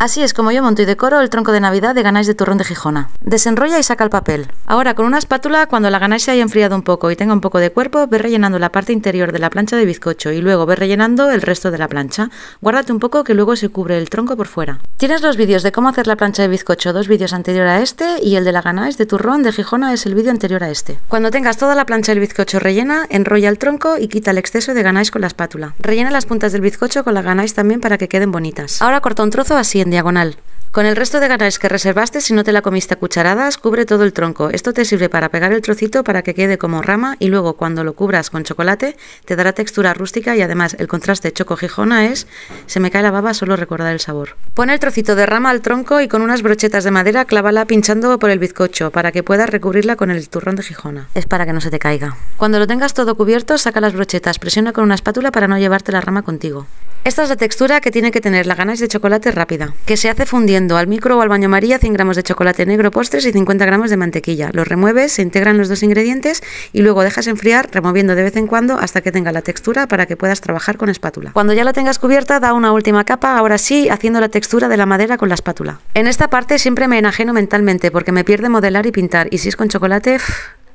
Así es como yo monto y decoro el tronco de Navidad de ganáis de turrón de Gijona. Desenrolla y saca el papel. Ahora con una espátula, cuando la ganáis se haya enfriado un poco y tenga un poco de cuerpo, ve rellenando la parte interior de la plancha de bizcocho y luego ve rellenando el resto de la plancha. Guárdate un poco que luego se cubre el tronco por fuera. Tienes los vídeos de cómo hacer la plancha de bizcocho, dos vídeos anterior a este y el de la ganáis de turrón de Gijona es el vídeo anterior a este. Cuando tengas toda la plancha del bizcocho rellena, enrolla el tronco y quita el exceso de ganáis con la espátula. Rellena las puntas del bizcocho con la ganáis también para que queden bonitas. Ahora corta un trozo así diagonal. Con el resto de ganáis que reservaste, si no te la comiste a cucharadas, cubre todo el tronco. Esto te sirve para pegar el trocito para que quede como rama y luego cuando lo cubras con chocolate te dará textura rústica y además el contraste choco-gijona es, se me cae la baba solo recordar el sabor. Pon el trocito de rama al tronco y con unas brochetas de madera clávala pinchando por el bizcocho para que puedas recubrirla con el turrón de Gijona. Es para que no se te caiga. Cuando lo tengas todo cubierto, saca las brochetas, presiona con una espátula para no llevarte la rama contigo. Esta es la textura que tiene que tener la ganáis de chocolate rápida, que se hace fundiendo al micro o al baño María 100 gramos de chocolate negro postres y 50 gramos de mantequilla. Los remueves, se integran los dos ingredientes y luego dejas enfriar removiendo de vez en cuando hasta que tenga la textura para que puedas trabajar con espátula. Cuando ya la tengas cubierta, da una última capa, ahora sí, haciendo la textura de la madera con la espátula. En esta parte siempre me enajeno mentalmente porque me pierde modelar y pintar y si es con chocolate...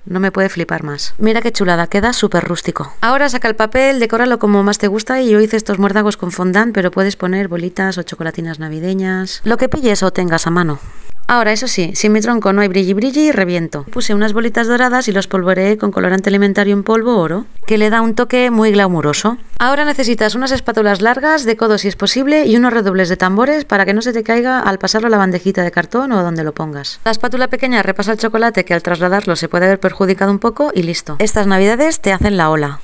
No me puede flipar más. Mira qué chulada, queda súper rústico. Ahora saca el papel, decóralo como más te gusta y yo hice estos muérdagos con fondant, pero puedes poner bolitas o chocolatinas navideñas. Lo que pilles o tengas a mano. Ahora, eso sí, si mi tronco no hay brilli brilli, reviento. Puse unas bolitas doradas y los polvoreé con colorante alimentario en polvo oro, que le da un toque muy glamuroso. Ahora necesitas unas espátulas largas, de codo si es posible, y unos redobles de tambores para que no se te caiga al pasarlo a la bandejita de cartón o donde lo pongas. La espátula pequeña repasa el chocolate que al trasladarlo se puede haber perjudicado un poco y listo. Estas navidades te hacen la ola.